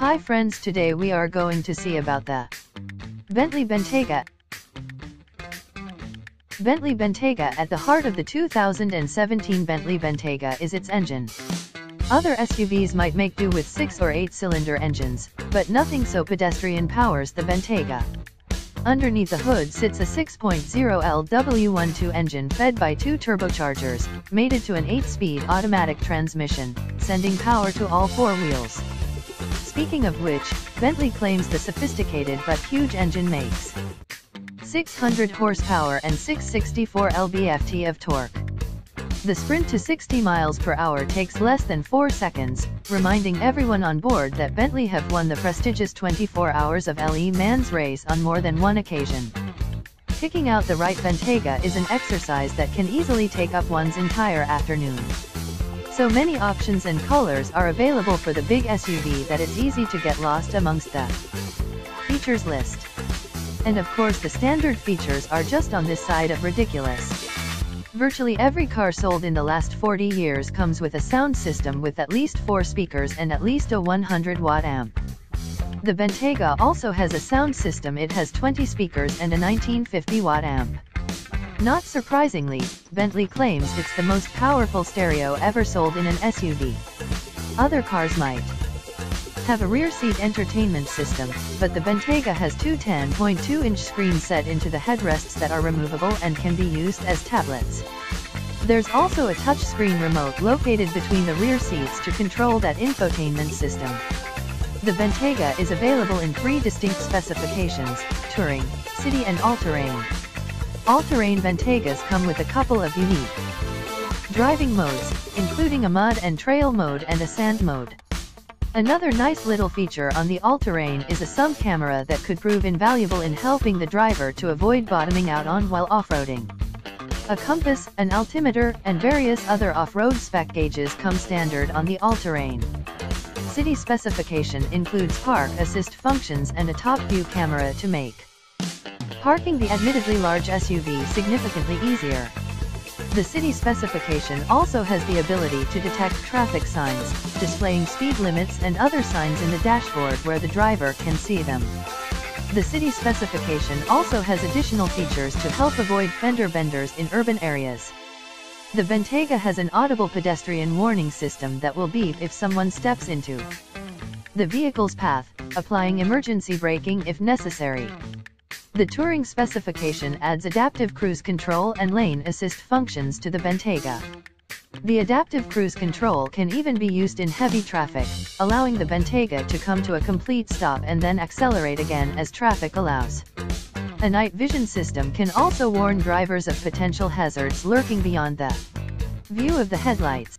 Hi friends today we are going to see about the Bentley Bentayga. Bentley Bentayga at the heart of the 2017 Bentley Bentayga is its engine. Other SUVs might make do with 6 or 8 cylinder engines, but nothing so pedestrian powers the Bentayga. Underneath the hood sits a 6.0 LW12 engine fed by two turbochargers, mated to an 8-speed automatic transmission, sending power to all four wheels. Speaking of which, Bentley claims the sophisticated but huge engine makes 600 horsepower and 664 lb-ft of torque. The sprint to 60 miles per hour takes less than 4 seconds, reminding everyone on board that Bentley have won the prestigious 24 Hours of Le Mans race on more than one occasion. Picking out the right Bentayga is an exercise that can easily take up one's entire afternoon. So many options and colors are available for the big SUV that it's easy to get lost amongst the features list. And of course the standard features are just on this side of ridiculous. Virtually every car sold in the last 40 years comes with a sound system with at least 4 speakers and at least a 100 watt amp. The Bentayga also has a sound system it has 20 speakers and a 1950 watt amp. Not surprisingly, Bentley claims it's the most powerful stereo ever sold in an SUV. Other cars might have a rear seat entertainment system, but the Bentayga has two 10.2-inch screens set into the headrests that are removable and can be used as tablets. There's also a touchscreen remote located between the rear seats to control that infotainment system. The Bentayga is available in three distinct specifications, Touring, City and All-Terrain. All-terrain Bentaygas come with a couple of unique driving modes, including a mud and trail mode and a sand mode. Another nice little feature on the all-terrain is a sump camera that could prove invaluable in helping the driver to avoid bottoming out on while off-roading. A compass, an altimeter, and various other off-road spec gauges come standard on the all-terrain. City specification includes park assist functions and a top view camera to make parking the admittedly large SUV significantly easier. The city specification also has the ability to detect traffic signs, displaying speed limits and other signs in the dashboard where the driver can see them. The city specification also has additional features to help avoid fender benders in urban areas. The Bentayga has an audible pedestrian warning system that will beep if someone steps into the vehicle's path, applying emergency braking if necessary. The Touring specification adds adaptive cruise control and lane assist functions to the Bentayga. The adaptive cruise control can even be used in heavy traffic, allowing the Bentayga to come to a complete stop and then accelerate again as traffic allows. A night vision system can also warn drivers of potential hazards lurking beyond the view of the headlights.